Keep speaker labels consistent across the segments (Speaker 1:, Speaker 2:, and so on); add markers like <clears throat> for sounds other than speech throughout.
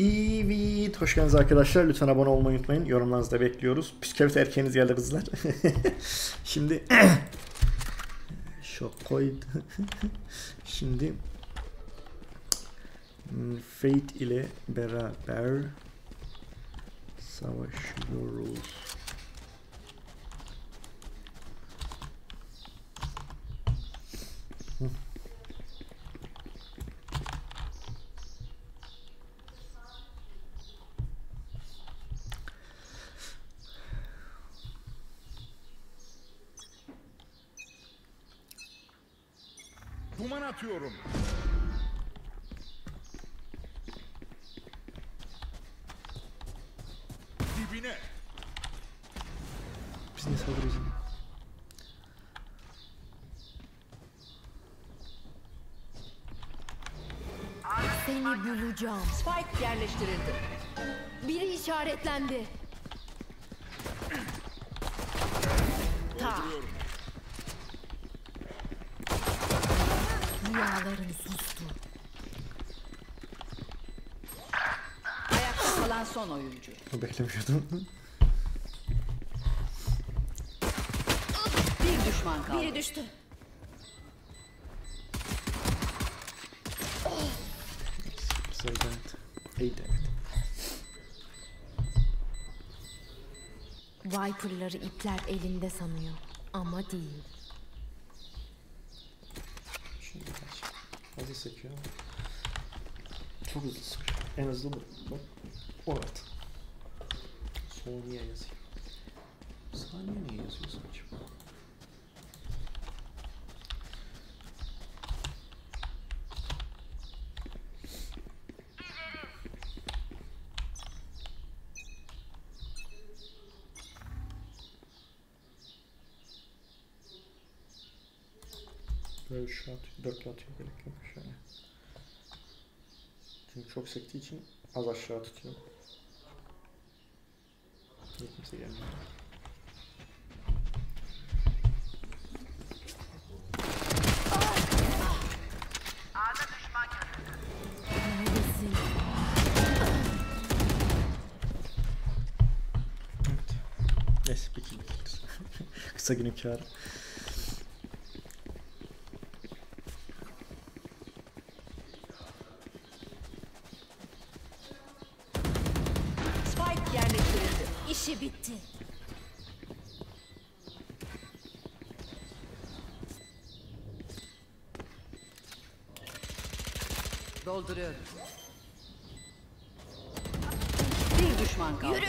Speaker 1: Evet, hoş geldiniz arkadaşlar. Lütfen abone olmayı unutmayın. Yorumlarınızı da bekliyoruz. Püskevit erkeğiniz geldi kızlar. <laughs> Şimdi şok koydu. <laughs> Şimdi Fate ile beraber savaşıyoruz.
Speaker 2: Duman atıyorum. Dibine.
Speaker 1: Biz saldırıyoruz? yine?
Speaker 3: Seni bulacağım.
Speaker 4: Spike yerleştirildi.
Speaker 3: Biri işaretlendi. Rüyaların sustu.
Speaker 4: Ayakta kalan son oyuncu. <laughs>
Speaker 1: Beklemiyordum.
Speaker 4: Bir düşman kaldı.
Speaker 3: Biri düştü.
Speaker 1: Güzel evet. İyi de evet.
Speaker 3: Viper'ları ipler elinde sanıyor. Ama değil.
Speaker 1: Şimdi kaç. Hızlı sekiyor. Çok hızlı sıkıyor. En hızlı bu. Bak. 16. Saniye yazıyor. Saniye niye yazıyorsun acaba? Böyle şu at, dörtlü atıyor gerek yok şöyle. Çünkü çok sektiği için az aşağı tutuyor. Niye kimse gelmiyor? Evet. Neyse bitiririz. <laughs> Kısa günün kârı.
Speaker 3: İşi bitti.
Speaker 4: Dolduruyorum. Bir düşman kaldı.
Speaker 3: Yürü.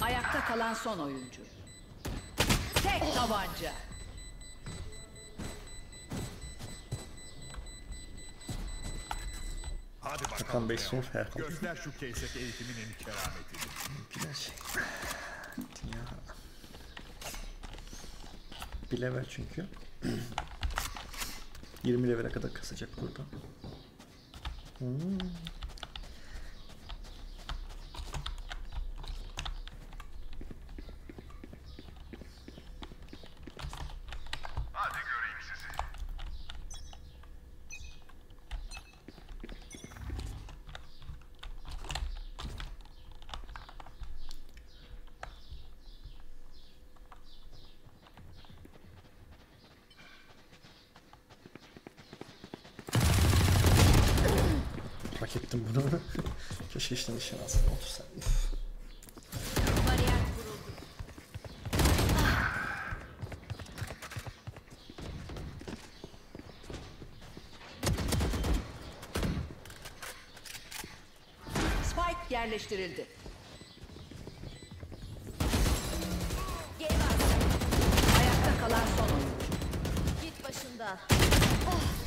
Speaker 4: Ayakta kalan son oyuncu. Tek tabanca.
Speaker 2: Hadi bakalım.
Speaker 1: Bey son fer.
Speaker 2: Göster şu keysek eğitiminin kerametini.
Speaker 1: Güzel şey. Ya. Bir level çünkü. <clears throat> 20 levele kadar kasacak burada. Hmm. Hak ettim bunu. <laughs> Keşke işte nişan alsam. Otursam. Üf.
Speaker 3: Bariyer kuruldu.
Speaker 4: Spike yerleştirildi. Ayakta kalan son.
Speaker 3: Git başımdan.
Speaker 1: Evet.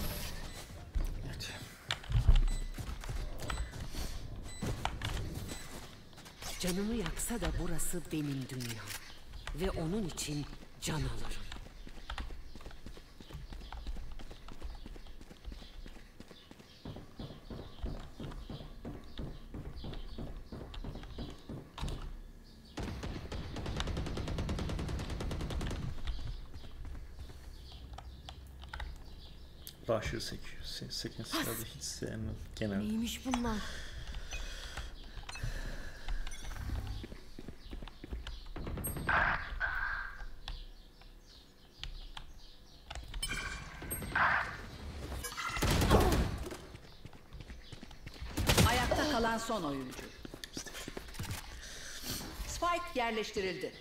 Speaker 5: Canımı yaksa da burası benim dünya. Ve onun için can alırım.
Speaker 1: Başlıyor 800. 800 hiç sevmem genelde.
Speaker 3: Neymiş bunlar?
Speaker 4: Yerleştirildi.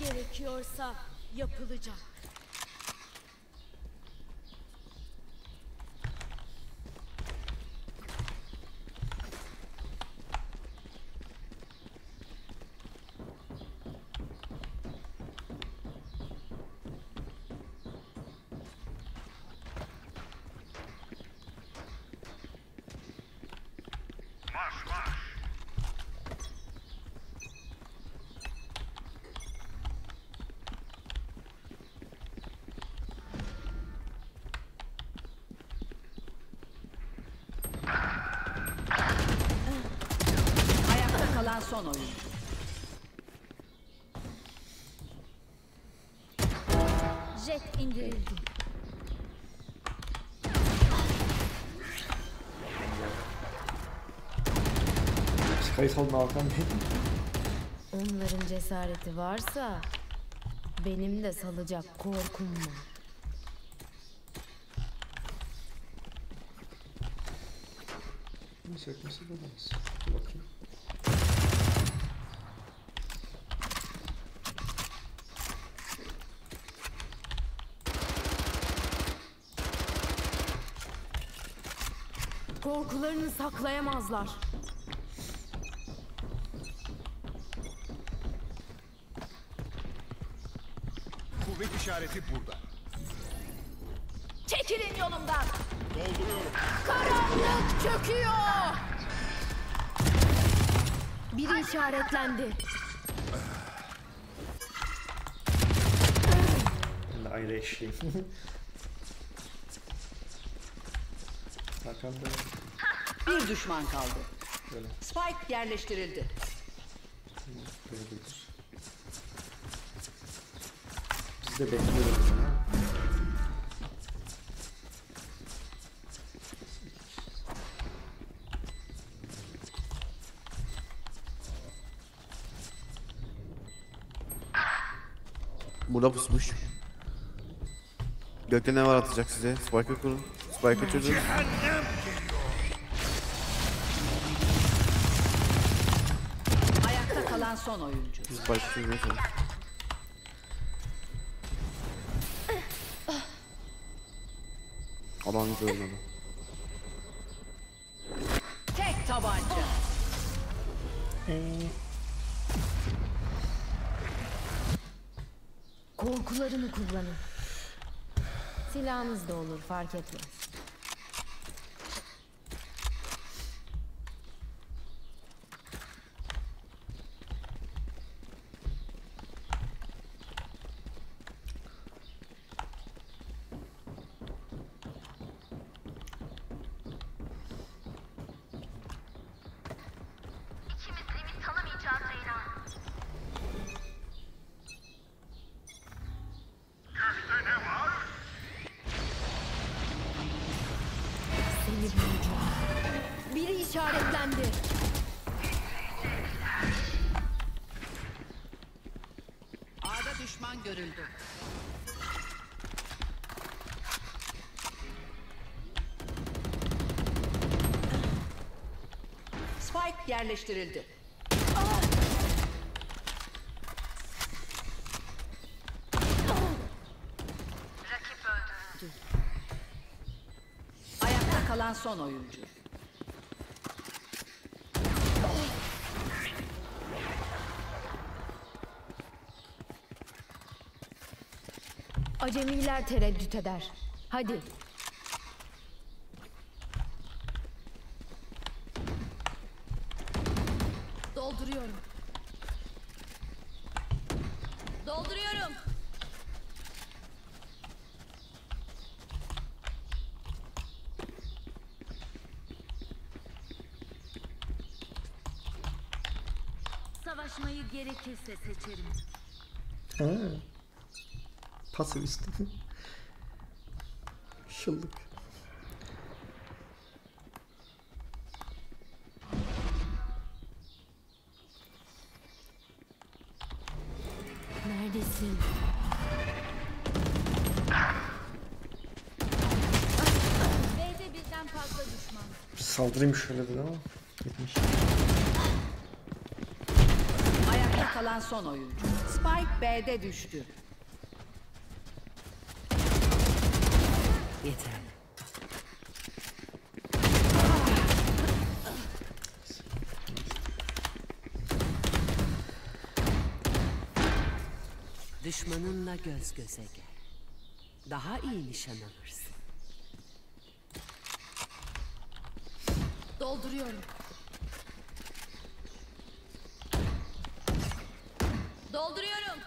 Speaker 3: Gerekiyorsa yapılacak.
Speaker 4: Kalan son oyuncu.
Speaker 3: Jet indirildi.
Speaker 1: Skysal'ın Hakan Bey.
Speaker 3: Onların cesareti varsa benim de salacak korkum var.
Speaker 1: Sökmesi de
Speaker 3: Korkularını saklayamazlar.
Speaker 2: Kuvvet işareti burada.
Speaker 3: Çekilin yolumdan.
Speaker 2: Dolduruyorum.
Speaker 3: Karanlık çöküyor. Biri işaretlendi.
Speaker 1: Ben de <laughs> Bey.
Speaker 4: Bir düşman kaldı.
Speaker 1: Böyle.
Speaker 4: Spike yerleştirildi.
Speaker 1: Böyledir. Biz de bekliyoruz.
Speaker 6: Burada pusmuş. Gökte ne var atacak size? Spike'ı kurun. Spike'ı çözün.
Speaker 4: Ayakta kalan son oyuncu.
Speaker 6: Spike'ı çözüyorsun. Alan görmedi.
Speaker 4: Tek tabanca.
Speaker 3: Korkularını kullanın. Silahınız da olur fark etmez. öldürüldü.
Speaker 4: Spike yerleştirildi. Rakip öldürüldü. Ayakta kalan son oyuncu.
Speaker 3: Acemiler tereddüt eder. Hadi. Dolduruyorum. Dolduruyorum.
Speaker 7: Savaşmayı gerekirse seçerim.
Speaker 1: Ha. Pasifist. Şıllık.
Speaker 3: Neredesin?
Speaker 7: B'de birden fazla düşman.
Speaker 1: Saldırayım şöyle dedim ama. Gitmiş.
Speaker 4: Ayakta kalan son oyuncu. Spike B'de düştü.
Speaker 5: Yeter. Düşmanınla göz göze gel. Daha iyi nişan alırsın.
Speaker 3: Dolduruyorum. Dolduruyorum.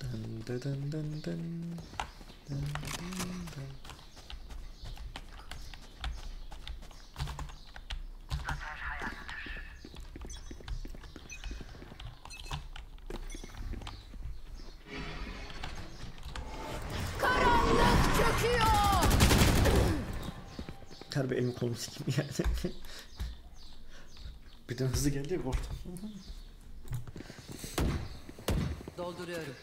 Speaker 1: Dın dın dın dın Terbi elimi kolumu sikeyim yani. Birden hızlı geldi ya korktum.
Speaker 4: Dolduruyorum.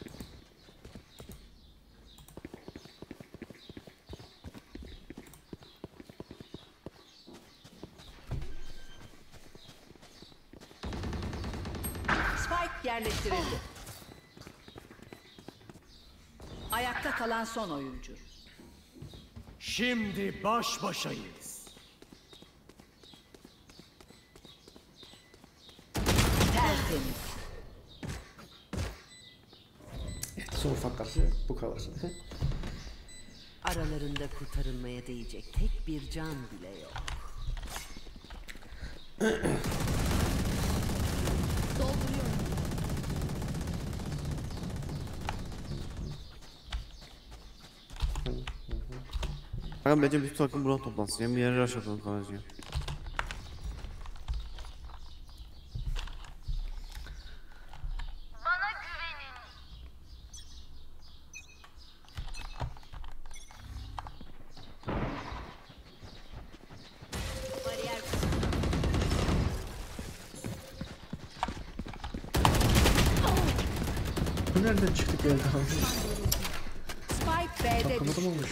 Speaker 4: Kalan son oyuncu.
Speaker 2: Şimdi baş başayız.
Speaker 4: Tertemiz.
Speaker 1: Son ufak karşı bu kadar.
Speaker 5: Aralarında kurtarılmaya değecek tek bir can bile yok. <clears throat>
Speaker 3: Dolduruyorum.
Speaker 6: Kanka bence bütün takım buna toplansın. Yani bir yere rush atalım kanka.
Speaker 7: Bana güvenin. Bariyer
Speaker 1: Bu nereden çıktı geldi abi?
Speaker 4: Spike B'de düştü.
Speaker 1: Bakamadım olmuş.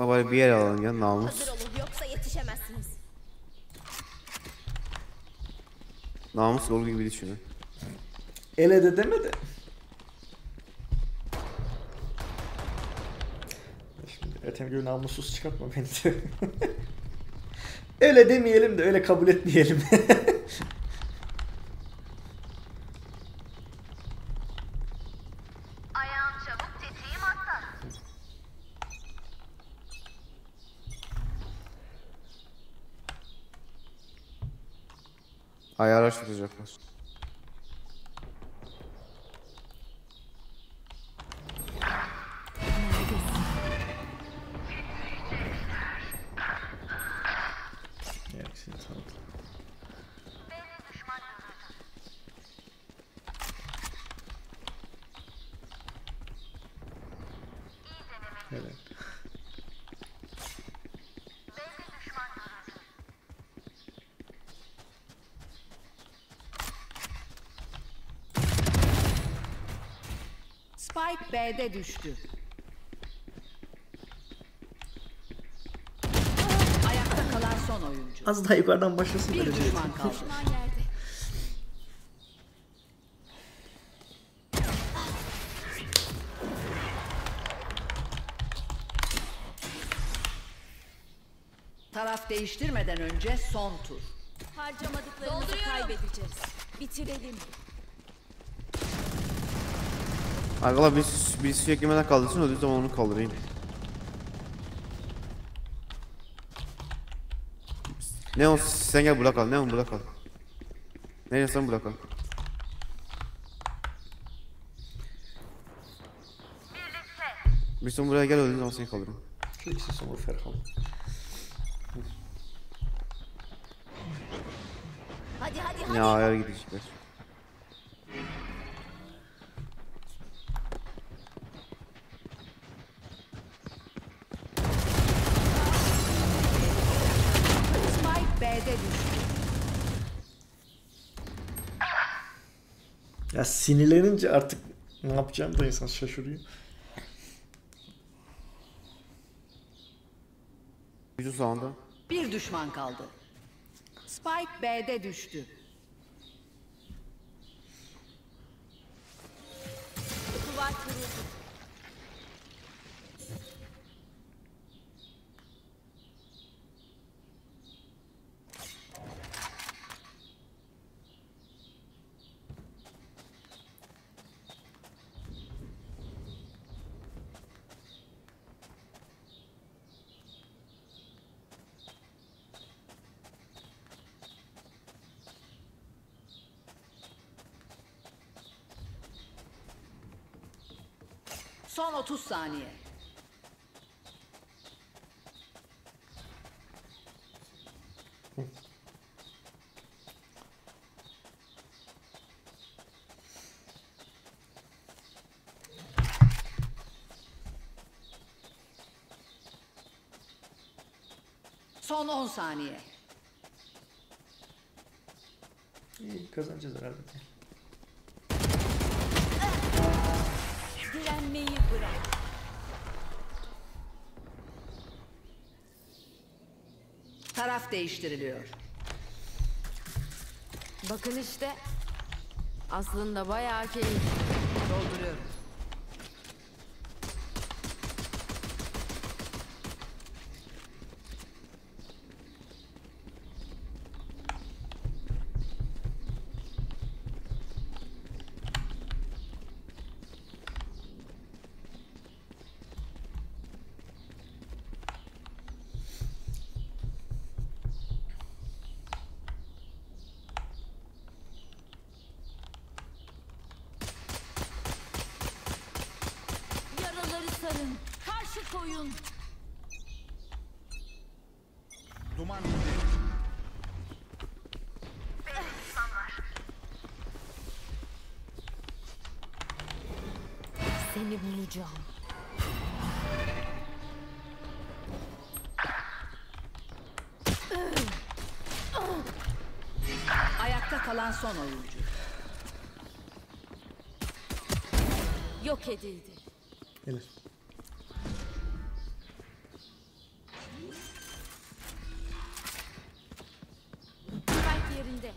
Speaker 6: Ama bari bir yer alalım ya namus.
Speaker 7: hazır olun yoksa yetişemezsiniz.
Speaker 6: Namus yolu gibi düşünün.
Speaker 1: Ele de demedi. Şimdi Ethem gibi namussuz çıkartma beni <laughs> de. öyle demeyelim de öyle kabul etmeyelim. <laughs>
Speaker 6: Ayağı rush atacaklar.
Speaker 1: Gereksiz sandım.
Speaker 7: B'de düşman görüldü. İyi deneme.
Speaker 1: Evet.
Speaker 7: B'de düşman görüldü.
Speaker 4: Spike B'de düştü. Ayakta kalan son oyuncu.
Speaker 1: Az daha yukarıdan başlasın.
Speaker 4: Bir düşman kaldı. Taraf değiştirmeden önce son tur.
Speaker 7: Harcamadıklarımızı kaybedeceğiz. Bitirelim.
Speaker 6: Arkadaşlar biz bir sürekli yemeden kaldırsın öldüğü zaman onu kaldırayım. Neon sen gel burada kal. Neon burada kal. Neon sen burada kal. Bir son buraya gel öldüğü zaman seni kaldırırım.
Speaker 1: İkisi sonra Ferhan.
Speaker 7: Hadi hadi hadi.
Speaker 6: Ya ayar gidecekler.
Speaker 4: Spike B'de düştü.
Speaker 1: Ya sinirlenince artık ne yapacağım da insan şaşırıyor.
Speaker 6: Vücut sağında.
Speaker 4: Bir düşman kaldı. Spike B'de düştü. Son 30 saniye. Son 10 saniye.
Speaker 1: İyi kazanacağız herhalde.
Speaker 7: Direnmeyi bırak.
Speaker 4: Taraf değiştiriliyor.
Speaker 3: Bakın işte. Aslında bayağı keyifli.
Speaker 4: Dolduruyorum.
Speaker 7: Sarın. Karşı koyun.
Speaker 2: Duman
Speaker 3: Seni bulacağım.
Speaker 4: Ayakta kalan son oyuncu.
Speaker 7: Yok edildi.
Speaker 1: Gelir.
Speaker 7: Spike yerinde.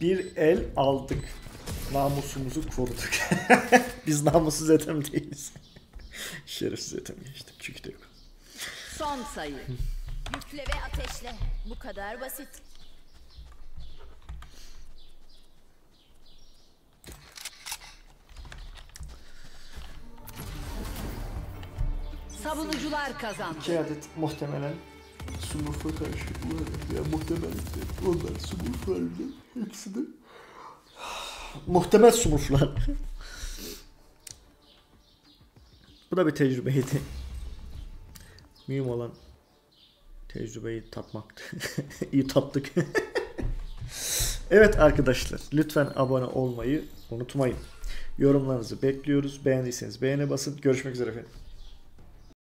Speaker 1: Bir el aldık. Namusumuzu koruduk. <laughs> Biz namussuz etem. Şerefsiz etem geçtik. Çünkü de yok.
Speaker 4: Son sayı.
Speaker 7: Yükle ve ateşle. Bu kadar basit.
Speaker 4: Savunucular kazandı.
Speaker 1: İki adet muhtemelen sumurfa karışıklığı var. Ya muhtemelen onlar sumurflardı. Hepsi de muhtemel sumurflar. Bu da bir tecrübeydi. <laughs> Mühim olan tecrübeyi tatmaktı. <laughs> İyi tattık. <laughs> Evet arkadaşlar lütfen abone olmayı unutmayın. Yorumlarınızı bekliyoruz. Beğendiyseniz beğene basın. Görüşmek üzere efendim.